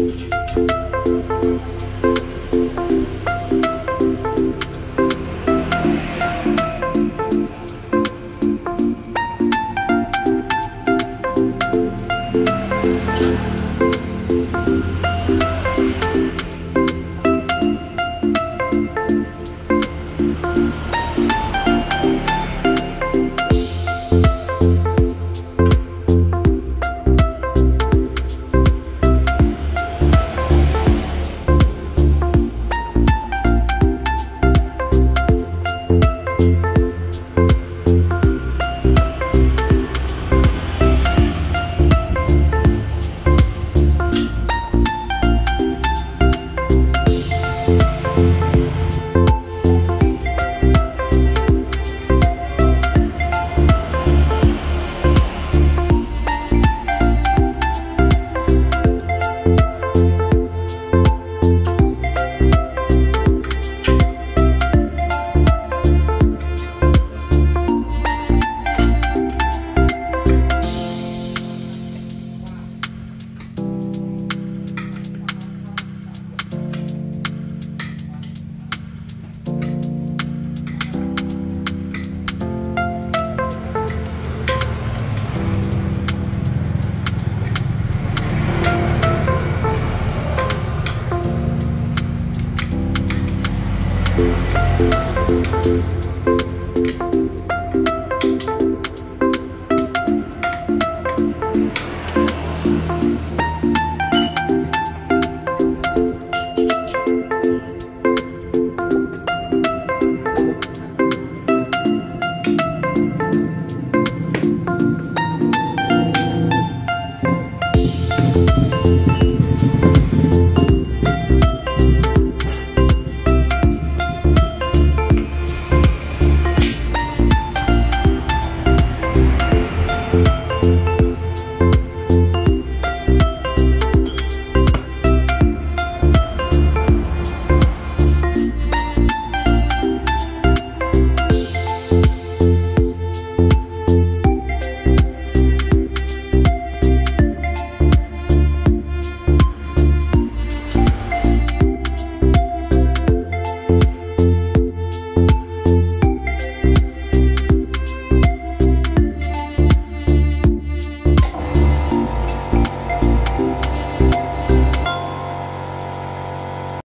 Música